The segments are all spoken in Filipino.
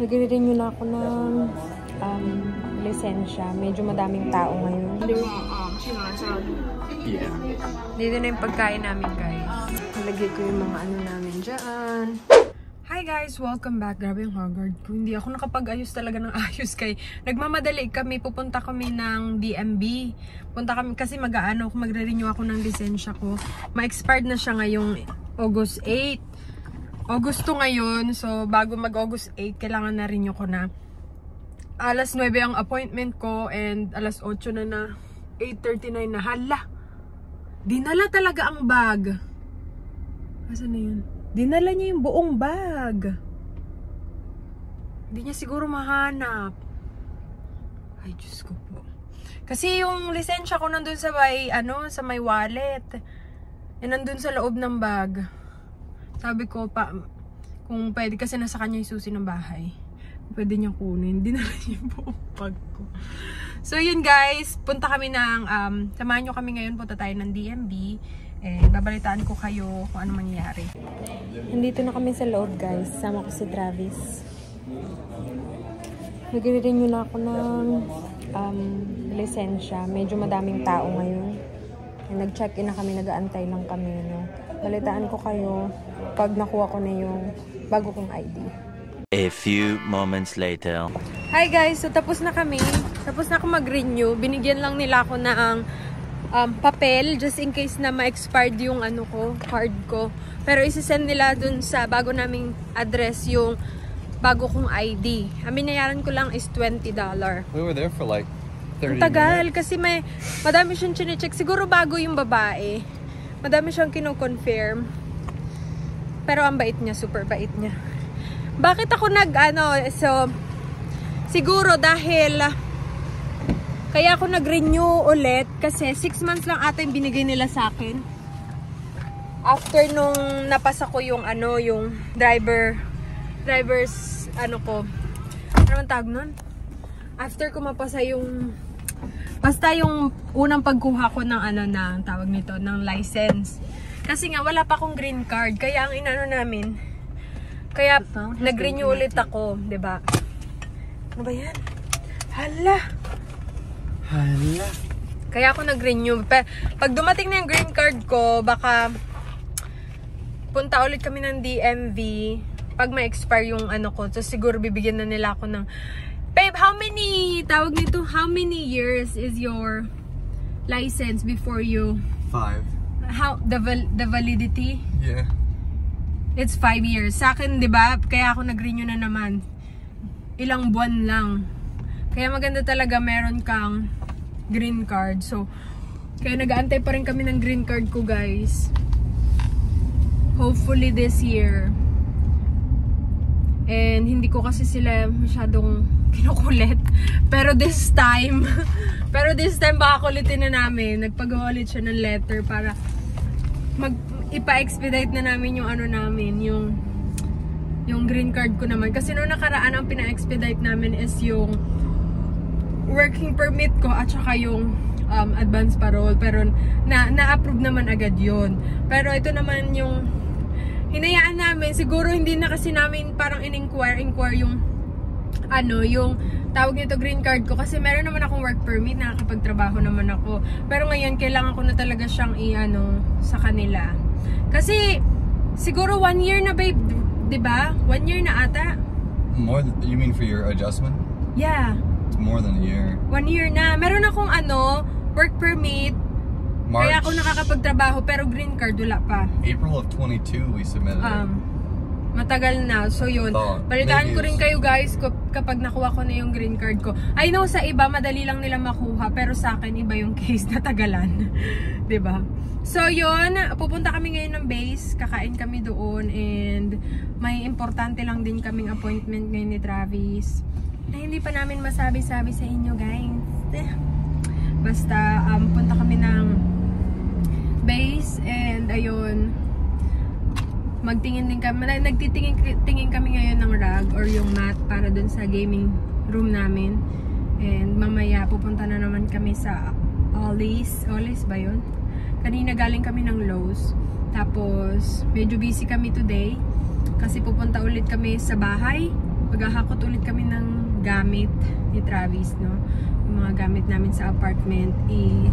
Nagre-renew na ako ng um, lisensya. Medyo madaming tao ngayon. Yeah. Dito na yung pagkain namin, guys. Nalagay ko yung mga ano namin dyan. Hi guys! Welcome back. Grabe yung haggard ko. Hindi ako nakapag-ayos talaga ng ayos kay nagmamadali kami. Pupunta kami ng DMB. Punta kami kasi mag-aano magre-renew ako ng lisensya ko. Ma-expired na siya ngayong August 8. August to ngayon. So, bago mag-August 8, kailangan na renew ko na. Alas 9 ang appointment ko and alas 8 na na. 8.39 na. Hala! Dinala talaga ang bag. Asan na yun? Dinala niya yung buong bag. Hindi niya siguro mahanap. Ay, Diyos ko po. Kasi yung lisensya ko nandun sa may, ano, sa may wallet. E nandun sa loob ng bag. Sabi ko pa, kung pwede kasi nasa kanya yung susi ng bahay. Pwede niya kunin. Dinala niya yung buong ko. So yun guys, punta kami ng, um, samahan nyo kami ngayon, punta tayo ng DMB. Eh, babalitaan ko kayo kung ano mangyayari. Nandito na kami sa loob guys. Sama ko si Travis. Nagre-renew na ako ng um, lisensya. Medyo madaming tao ngayon. Nag-check-in na kami, nag-aantay lang kami. No? Balitaan ko kayo pag nakuha ko na yung bago kong ID. A few moments later. Hi guys! So tapos na kami. Tapos na ako mag-renew. Binigyan lang nila ako ng um, papel just in case na ma-expired yung ano ko, card ko. Pero isi-send nila dun sa bago naming address yung bago kong ID. Ang binayaran ko lang is $20. We were there for like 30 Ang tagal minutes. kasi may madami siyang chinecheck. Siguro bago yung babae. Madami siyang kino-confirm. Pero ang bait niya, super bait niya. Bakit ako nag ano, so siguro dahil ah, kaya ako nag-renew ulit kasi 6 months lang ata yung binigay nila sa akin. After nung napasa ko yung ano, yung driver driver's ano ko. Ano man tawag nun? After ko mapasa yung basta yung unang pagkuha ko ng ano na ang tawag nito, ng license. Kasi nga wala pa akong green card kaya ang inano namin kaya nag-renew ulit ako, ba? Ano ba 'yan? Hala. Hala. Kaya ako nag-renew. Pag dumating na yung green card ko, baka punta ulit kami ng DMV pag ma-expire yung ano ko. So siguro bibigyan na nila ako ng Babe, how many tawag nito? How many years is your license before you Five. how the val- the validity? Yeah. It's 5 years. Sa akin, 'di ba? Kaya ako nag-renew na naman. Ilang buwan lang. Kaya maganda talaga meron kang green card. So, kaya nag-aantay pa rin kami ng green card ko, guys. Hopefully this year. And hindi ko kasi sila masyadong kinukulit. Pero this time, pero this time baka kulitin na namin. Nagpagawa ulit siya ng letter para mag ipa-expedite na namin yung ano namin, yung yung green card ko naman. Kasi noong nakaraan ang pina-expedite namin is yung working permit ko at saka yung um, advance parole. Pero na, na-approve naman agad yon Pero ito naman yung hinayaan namin. Siguro hindi na kasi namin parang in-inquire inquire yung ano, yung tawag nito green card ko kasi meron naman akong work permit, nakakapagtrabaho naman ako. Pero ngayon, kailangan ko na talaga siyang i-ano sa kanila. Kasi, siguro one year na babe, di ba? One year na ata. More than, you mean for your adjustment? Yeah, It's more than a year. one year na. Meron akong ano, work permit, March. kaya ako nakakapagtrabaho, pero green card wala pa. April of 22 we submitted it. Matagal na. So yun, Oh, balitaan ko rin kayo guys kap- kapag nakuha ko na yung green card ko. I know sa iba madali lang nila makuha pero sa akin iba yung case na tagalan. 'Di ba? So yun, pupunta kami ngayon ng base, kakain kami doon and may importante lang din kaming appointment ngayon ni Travis. Na hindi pa namin masabi-sabi sa inyo guys. Basta um, punta kami ng base and ayun, magtingin din kami, nag- nagtitingin tingin kami ngayon ng rug or yung mat para dun sa gaming room namin. And mamaya pupunta na naman kami sa Ollie's. Ollie's ba yun? Kanina galing kami ng Lowe's. Tapos medyo busy kami today kasi pupunta ulit kami sa bahay maghahakot ulit kami ng gamit ni Travis, no? Yung mga gamit namin sa apartment, i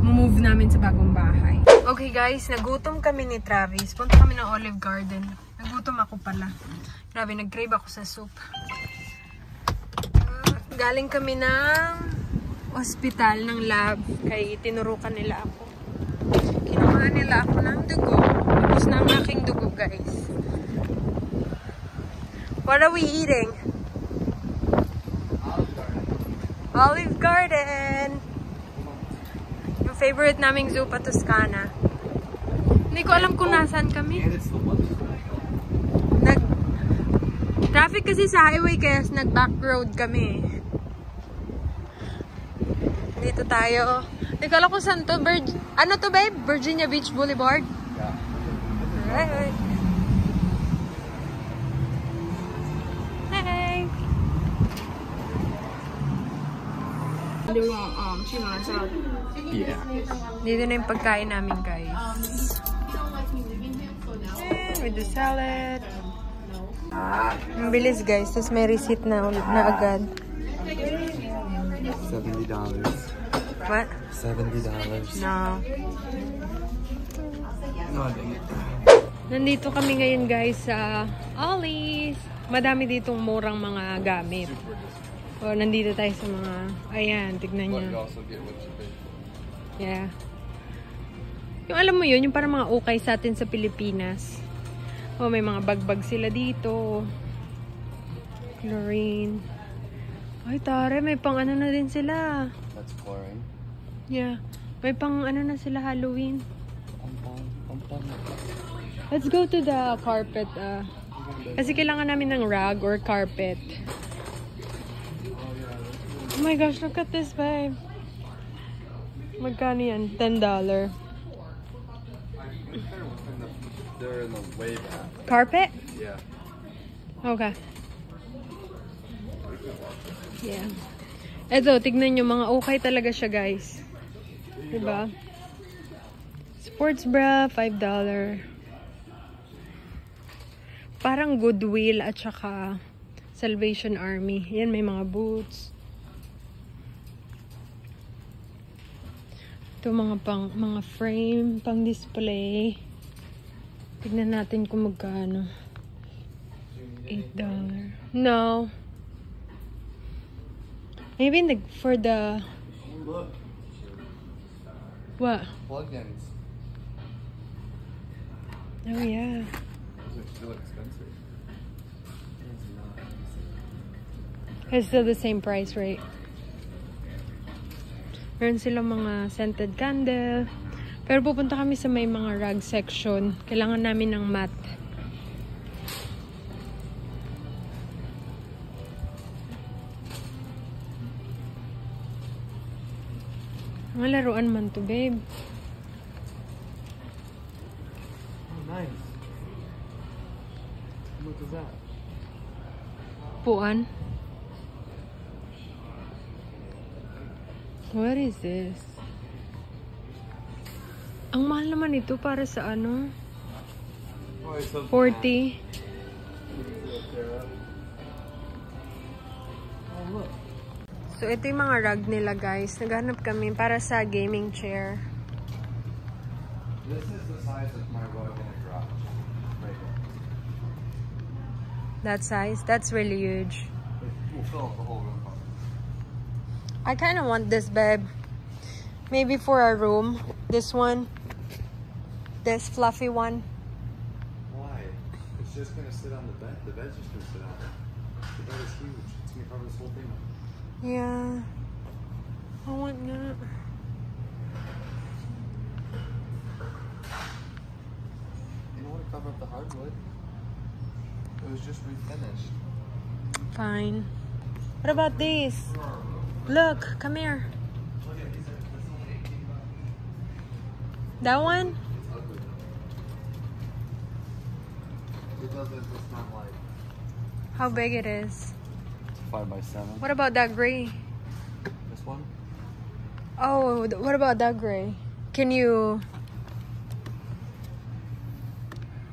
move namin sa bagong bahay. Okay guys, nagutom kami ni Travis. Punta kami ng Olive Garden. Nagutom ako pala. Grabe, nag-crave ako sa soup. Uh, galing kami ng hospital, ng lab. Kaya tinurukan nila ako. Kinuha nila ako ng dugo. Tapos na ang dugo, guys. What are we eating? Olive Garden. Yung favorite naming zoo pa Toscana. Hindi ko alam kung nasaan kami. Nag Traffic kasi sa highway kaya nag-back road kami. Dito tayo. Hindi ko alam kung saan to. Virg ano to babe? Virginia Beach Boulevard? Yeah. Hey! Yeah. Dito na yung pagkain namin, guys. And with the salad. Ang bilis, guys. Tapos may receipt na, na agad. Seventy dollars. What? Seventy dollars. No. No. Nandito kami ngayon, guys, sa Ollie's. Madami ditong murang mga gamit. O, nandito tayo sa mga... Ayan, tignan But Yeah. Yung alam mo yun, yung parang mga ukay sa atin sa Pilipinas. Oh, may mga bagbag sila dito. Chlorine. Ay, tare, may pang ano na din sila. That's chlorine. Yeah. May pang ano na sila Halloween. Pum, pum. Let's go to the carpet. Uh, kasi kailangan namin ng rug or carpet. Oh my gosh, look at this, babe. Magkano yan? $10. They're in the way back. Carpet? Yeah. Okay. Yeah. Eto, tignan nyo, mga okay talaga siya, guys. Diba? Sports bra, $5. Parang Goodwill at saka Salvation Army. Yan, may mga boots. Ito mga pang mga frame, pang display. Tignan natin kung magkano. $8. No. Maybe the, for the... What? Plugins. Oh, yeah. Those are still expensive. It's still the same price, right? Meron silang mga scented candle. Pero pupunta kami sa may mga rug section. Kailangan namin ng mat. Mga laruan man to, babe. Oh, nice. What is that? Puan. What is this? Ang mahal naman ito para sa ano? Oh, it's a 40. Oh, look. So, ito yung mga rug nila, guys. Naghanap kami para sa gaming chair. This is the size of my rug in a garage. Right here. That size. That's really huge. It will fill up the whole room. I kind of want this, babe. Maybe for our room. This one. This fluffy one. Why? It's just gonna sit on the bed. The bed's just gonna sit on it. The bed is huge. It's gonna cover this whole thing up. Yeah. I want that. You don't want to cover up the hardwood. It was just refinished. Fine. What about these? Look, come here. That one? It's ugly. It doesn't. It's not like How big it is? five by seven. What about that gray? This one? Oh, what about that gray? Can you...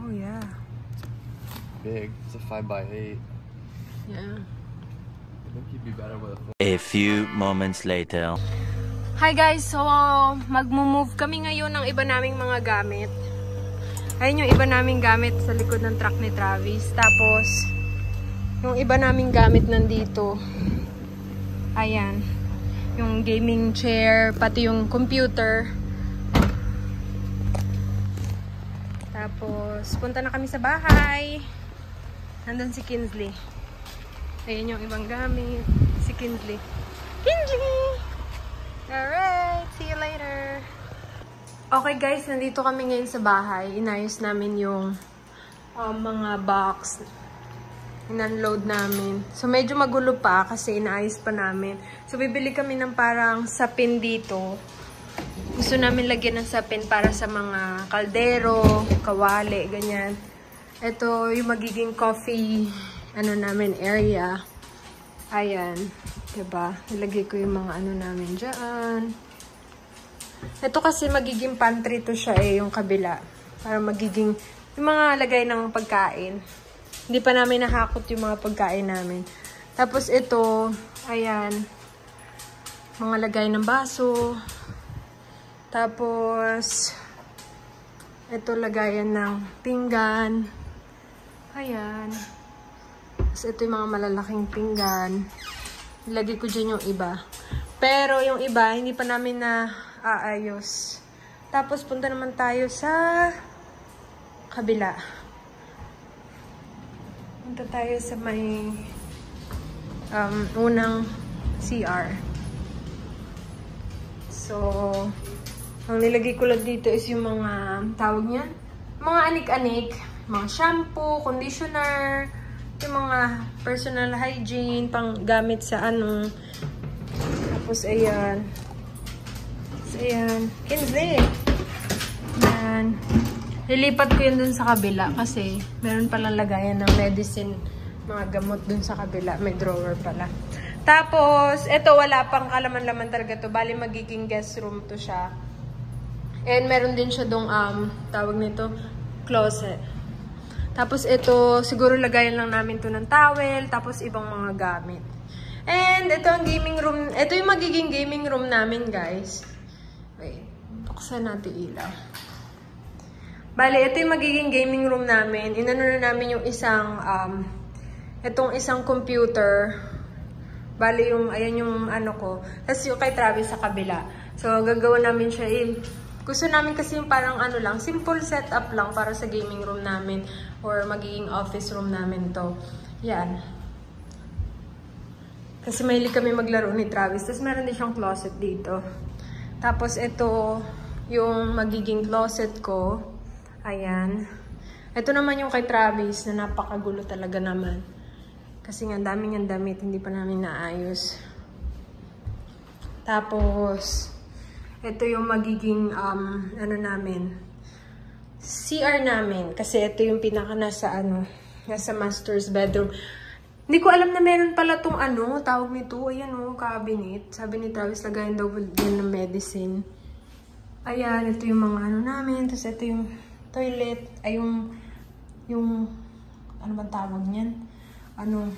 Oh, yeah. Big. It's a five by eight. Yeah. Be better with a full. A few moments later. Hi guys, so magmo-move kami ngayon ng iba naming mga gamit. Ayun yung iba naming gamit sa likod ng truck ni Travis. Tapos, yung iba naming gamit nandito. Ayan. Yung gaming chair, pati yung computer. Tapos, punta na kami sa bahay. Nandun si Kinsley. Ayan yung ibang gamit. Si Kinsley. Kinsley! Alright, see you later. Okay guys, nandito kami ngayon sa bahay. Inayos namin yung um, mga box. In-unload namin. So medyo magulo pa kasi inaayos pa namin. So bibili kami ng parang sapin dito. Gusto namin lagyan ng sapin para sa mga kaldero, kawali, ganyan. Ito yung magiging coffee ano namin area. Ayan. Diba? Nilagay ko yung mga ano namin dyan. Ito kasi magiging pantry to siya eh, yung kabila. Para magiging, yung mga lagay ng pagkain. Hindi pa namin nahakot yung mga pagkain namin. Tapos ito, ayan, mga lagay ng baso. Tapos, ito lagayan ng pinggan. Ayan. Tapos ito yung mga malalaking pinggan. Ilagay ko dyan yung iba. Pero yung iba, hindi pa namin na aayos. Tapos punta naman tayo sa kabila. Punta tayo sa may um, unang CR. So, ang nilagay ko lang dito is yung mga tawag niyan. Mga anik-anik. Mga shampoo, conditioner, yung mga personal hygiene, pang gamit sa ano. Tapos, ayan. So, ayan. Kinsley! Ayan. Lilipat ko yun dun sa kabila kasi meron palang lagayan ng medicine, mga gamot dun sa kabila. May drawer pala. Tapos, eto wala pang kalaman-laman talaga to. Bali, magiging guest room to siya. And meron din siya dong, um, tawag nito, closet. Tapos ito, siguro lagayan lang namin to ng towel, tapos ibang mga gamit. And ito ang gaming room, ito yung magiging gaming room namin, guys. Wait, buksan natin ilaw. Bale, ito yung magiging gaming room namin. Inano na namin yung isang, um, itong isang computer. Bale, yung, ayan yung ano ko. Tapos yung kay Travis sa kabila. So, gagawa namin siya in, gusto namin kasi yung parang ano lang, simple setup lang para sa gaming room namin or magiging office room namin to. Yan. Kasi mahilig kami maglaro ni Travis. Tapos meron din siyang closet dito. Tapos ito yung magiging closet ko. Ayan. Ito naman yung kay Travis na napakagulo talaga naman. Kasi nga daming ang damit, hindi pa namin naayos. Tapos, ito yung magiging, um, ano namin, CR namin. Kasi ito yung pinaka nasa, ano, nasa master's bedroom. Hindi ko alam na meron pala tong ano, tawag nito, ayan o, cabinet. Sabi ni Travis, lagayan daw din ng medicine. Ayan, ito yung mga ano namin. Tapos ito yung toilet, ay yung, yung, ano bang tawag niyan? Ano,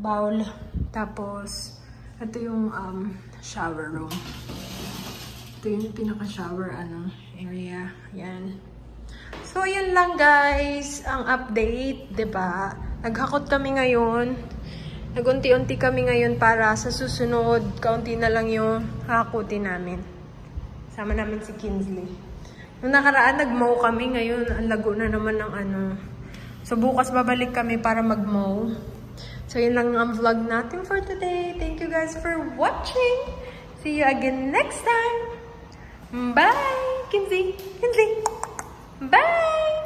bowl. Tapos, ito yung um, shower room. Ito yung pinaka-shower ano, area. Yan. So, yan lang guys. Ang update, ba? Naghakot kami ngayon. Nagunti-unti kami ngayon para sa susunod, kaunti na lang yung hakutin namin. Sama namin si Kinsley. Nung nakaraan, nag-mow kami. Ngayon, ang lago na naman ng ano. So, bukas babalik kami para mag-mow. So, yun lang ang vlog natin for today. Thank you guys for watching. See you again next time. Bye! Kinsey! Kinsey! Bye!